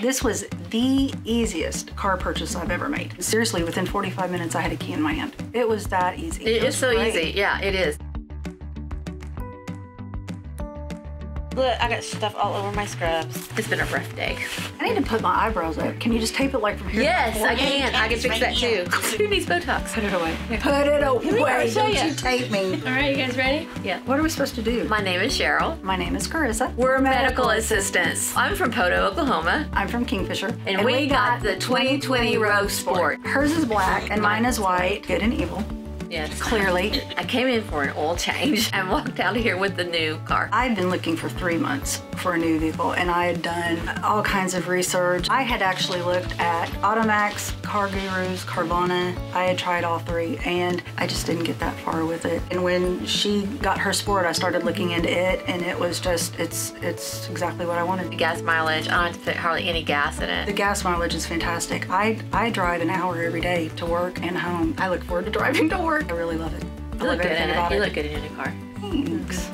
This was the easiest car purchase I've ever made. Seriously, within 45 minutes, I had a key in my hand. It was that easy. It was so great. easy. Yeah, it is. Look, I got stuff all over my scrubs. It's been a rough day. I need to put my eyebrows up. Can you just tape it like from here? Yes, I forehead? can. I can fix that too. Who needs Botox? Put it away. Put it away. show Don't ya. you tape me. All right, you guys ready? Yeah. What are we supposed to do? My name is Cheryl. My name is Carissa. We're medical assistants. I'm from Poteau, Oklahoma. I'm from Kingfisher. And, we, got, the 2020 Rogue Sport. Hers is black and mine is white. Good and evil, Yes. clearly. I came in for an oil change and walked out of here with the new car. I'd been looking for three months for a new vehicle and I had done all kinds of research. I had actually looked at Automax, Car Gurus, Carvana. I had tried all three and I just didn't get that far with it. And when she got her Sport, I started looking into it and it was just, it's, it's exactly what I wanted. The gas mileage, I don't have to put hardly any gas in it. The gas mileage is fantastic. I, I drive an hour every day to work and home. I look forward to driving to work. I really love it. I You love look good in it. You it. look good in your new car. Thanks.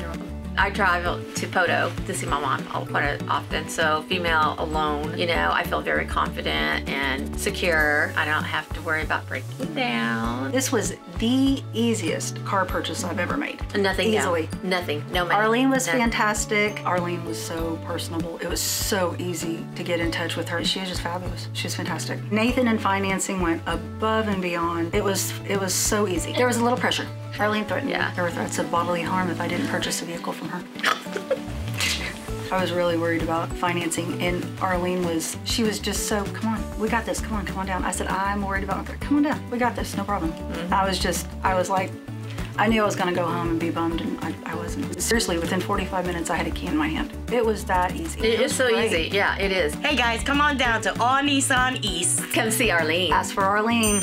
I drive to Poteau to see my mom quite often. So female alone, you know, I feel very confident and secure. I don't have to worry about breaking down. This was the easiest car purchase I've ever made. Nothing Easily. down. Nothing. No money. Arlene was fantastic. Arlene was so personable. It was so easy to get in touch with her. She was just fabulous. She was fantastic. Nathan and financing went above and beyond. It was it was so easy. There was a little pressure. Arlene threatened me. Yeah. There were threats of bodily harm if I didn't purchase a vehicle from her. I was really worried about financing, and Arlene was, she was just so, come on, we got this, come on, come on down. I said, I'm worried about, come on down, we got this, no problem. Mm-hmm. I was just, I was like, I knew I was gonna go home and be bummed, and I, I wasn't. Seriously, within 45 minutes, I had a key in my hand. It was that easy. It was so great. easy. Yeah, it is. Hey guys, come on down to Orr Nissan East. Come see Arlene. Ask for Arlene.